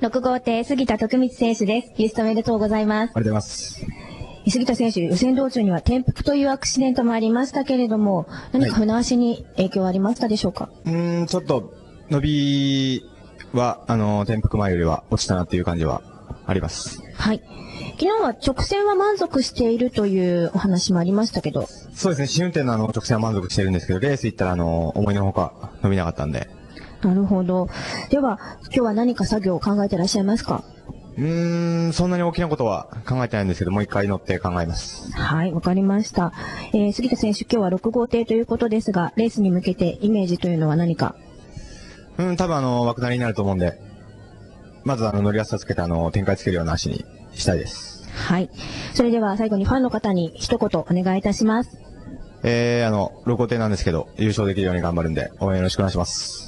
6号艇、杉田徳光選手です。優勝おめでとうございます。ありがとうございます。杉田選手、予選道中には転覆というアクシデントもありましたけれども、何か船足に影響はありましたでしょうか、うーん、ちょっと、伸びは、あの、転覆前よりは落ちたなっていう感じはあります。はい。昨日は直線は満足しているというお話もありましたけど、そうですね、試運転のあの、直線は満足してるんですけど、レース行ったらあの、思いのほか伸びなかったんで。なるほど。では、今日は何か作業を考えていらっしゃいますか？うーん、そんなに大きなことは考えてないんですけど、もう一回乗って考えます。はい、わかりました。えー、杉田選手、今日は6号艇ということですが、レースに向けてイメージというのは何か？うん、多分あの、枠なりになると思うんで、まずあの、乗りやすさつけてあの、展開つけるような足にしたいです。はい。それでは最後にファンの方に一言お願いいたします。えー、あの、ロコ艇なんですけど、優勝できるように頑張るんで、応援よろしくお願いします。